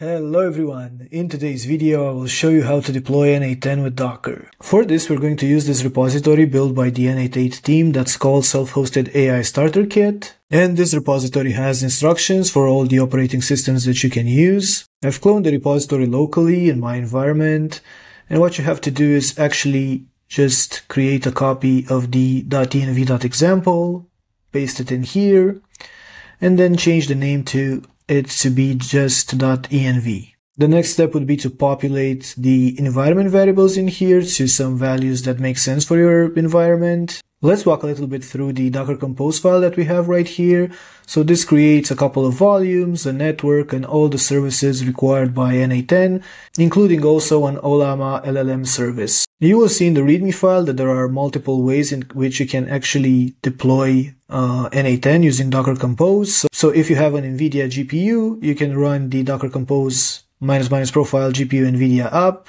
Hello everyone, in today's video I will show you how to deploy N8N with Docker. For this we're going to use this repository built by the N8N team that's called Self-Hosted AI Starter Kit. And this repository has instructions for all the operating systems that you can use. I've cloned the repository locally in my environment and what you have to do is actually just create a copy of the .env.example, paste it in here, and then change the name to it to be just .env. The next step would be to populate the environment variables in here to some values that make sense for your environment. Let's walk a little bit through the Docker Compose file that we have right here. So this creates a couple of volumes, a network, and all the services required by N8N, including also an Ollama LLM service. You will see in the README file that there are multiple ways in which you can actually deploy uh, N8N using Docker Compose. So, so if you have an NVIDIA GPU, you can run the Docker Compose minus minus profile GPU NVIDIA app.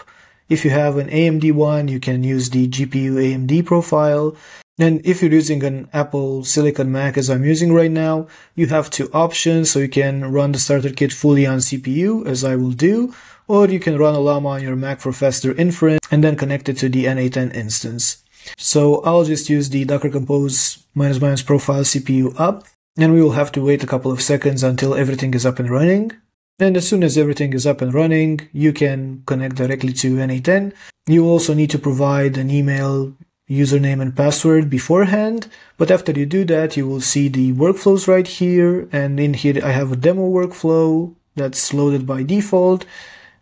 If you have an AMD one, you can use the GPU AMD profile. And if you're using an Apple Silicon Mac as I'm using right now, you have two options. So you can run the starter kit fully on CPU as I will do, or you can run Ollama on your Mac for faster inference and then connect it to the N8N instance. So I'll just use the Docker Compose minus minus profile CPU up and we will have to wait a couple of seconds until everything is up and running. And as soon as everything is up and running, you can connect directly to N8N. You also need to provide an email username and password beforehand. But after you do that, you will see the workflows right here. And in here, I have a demo workflow that's loaded by default.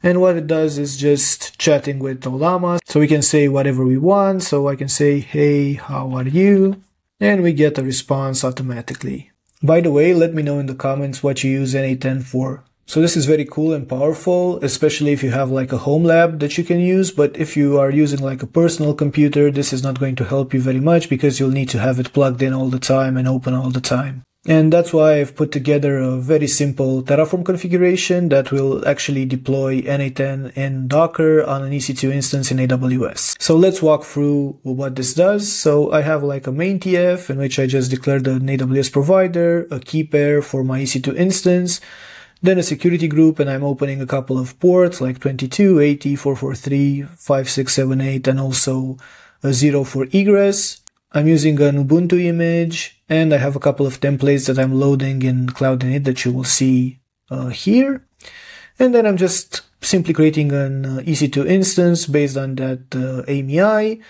And what it does is just chatting with Ollama. So we can say whatever we want. So I can say, Hey, how are you? And we get a response automatically. By the way, let me know in the comments what you use N8N for. So this is very cool and powerful, especially if you have like a home lab that you can use. But if you are using like a personal computer, this is not going to help you very much because you'll need to have it plugged in all the time and open all the time. And that's why I've put together a very simple Terraform configuration that will actually deploy N8N in Docker on an EC2 instance in AWS. So let's walk through what this does. So I have like a main TF in which I just declared an AWS provider, a key pair for my EC2 instance, then a security group and I'm opening a couple of ports like 22, 80, 443, 5678 and also a zero for egress. I'm using an Ubuntu image and I have a couple of templates that I'm loading in Cloud Init that you will see uh, here. And then I'm just simply creating an uh, EC2 instance based on that uh, AMI.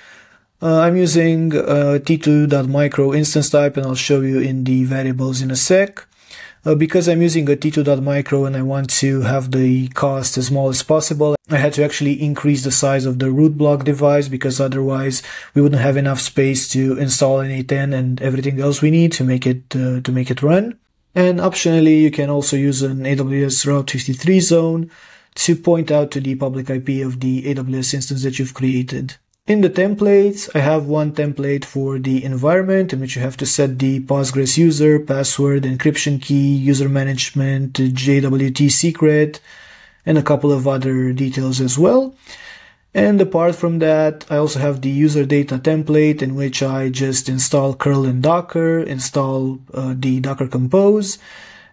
Uh, I'm using uh, t2.micro instance type and I'll show you in the variables in a sec. Uh, because I'm using a T2.micro and I want to have the cost as small as possible, I had to actually increase the size of the root block device because otherwise we wouldn't have enough space to install n8n and everything else we need to make it uh, to make it run. And optionally, you can also use an AWS Route 53 zone to point out to the public IP of the AWS instance that you've created. In the templates, I have one template for the environment in which you have to set the Postgres user, password, encryption key, user management, JWT secret, and a couple of other details as well. And apart from that, I also have the user data template in which I just install curl and docker, install uh, the docker compose,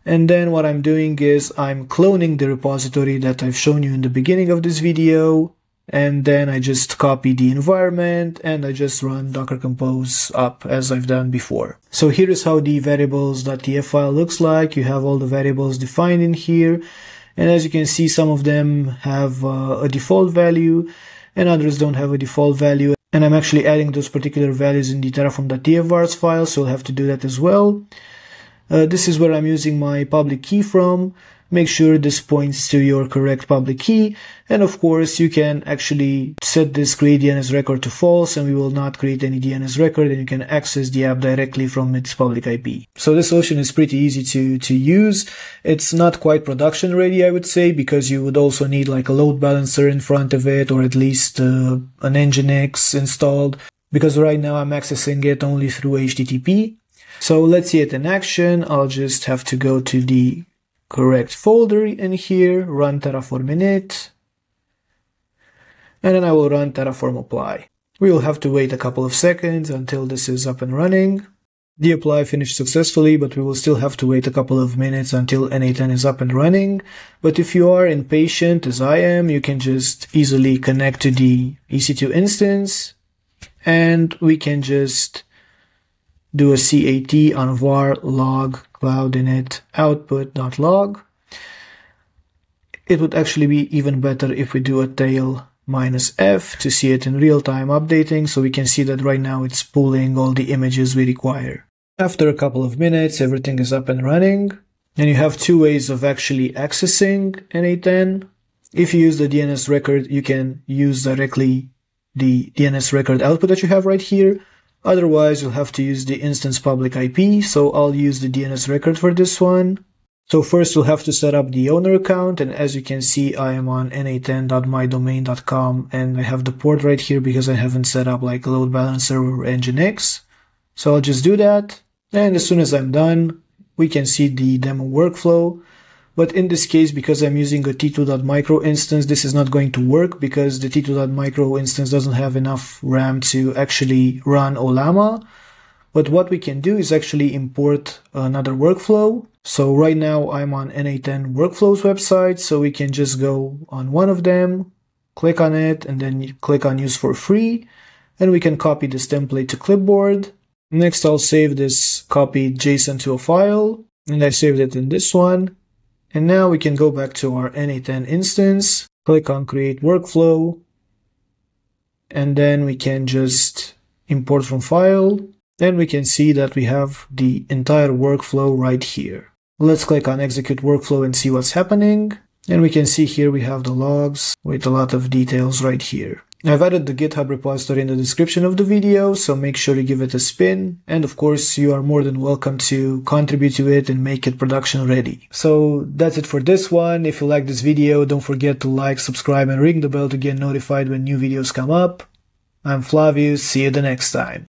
and then what I'm doing is I'm cloning the repository that I've shown you in the beginning of this video and then I just copy the environment and I just run docker compose up as I've done before. So here is how the variables.tf file looks like. You have all the variables defined in here. And as you can see, some of them have uh, a default value and others don't have a default value. And I'm actually adding those particular values in the terraform.tf vars file, so I'll have to do that as well. Uh, this is where I'm using my public key from. Make sure this points to your correct public key. And of course, you can actually set this create DNS record to false and we will not create any DNS record and you can access the app directly from its public IP. So this solution is pretty easy to, to use. It's not quite production ready, I would say, because you would also need like a load balancer in front of it or at least uh, an Nginx installed because right now I'm accessing it only through HTTP. So let's see it in action. I'll just have to go to the correct folder in here, run terraform init, and then I will run terraform apply. We will have to wait a couple of seconds until this is up and running. The apply finished successfully, but we will still have to wait a couple of minutes until n8n is up and running. But if you are impatient, as I am, you can just easily connect to the EC2 instance, and we can just do a cat on var log cloud init output.log. It would actually be even better if we do a tail minus F to see it in real time updating so we can see that right now it's pulling all the images we require. After a couple of minutes, everything is up and running. And you have two ways of actually accessing n8n. If you use the DNS record, you can use directly the DNS record output that you have right here. Otherwise, you'll have to use the instance public IP. So I'll use the DNS record for this one. So first we'll have to set up the owner account and as you can see I am on n8n.mydomain.com and I have the port right here because I haven't set up like load balancer or nginx. So I'll just do that and as soon as I'm done we can see the demo workflow. But in this case, because I'm using a t2.micro instance, this is not going to work because the t2.micro instance doesn't have enough RAM to actually run Ollama. But what we can do is actually import another workflow so right now I'm on n8n workflows website, so we can just go on one of them, click on it, and then click on use for free, and we can copy this template to clipboard. Next, I'll save this copied JSON to a file, and I saved it in this one. And now we can go back to our n8n instance, click on create workflow, and then we can just import from file. Then we can see that we have the entire workflow right here. Let's click on execute workflow and see what's happening. And we can see here we have the logs with a lot of details right here. I've added the GitHub repository in the description of the video, so make sure to give it a spin. And of course, you are more than welcome to contribute to it and make it production ready. So that's it for this one. If you like this video, don't forget to like, subscribe, and ring the bell to get notified when new videos come up. I'm Flavius. See you the next time.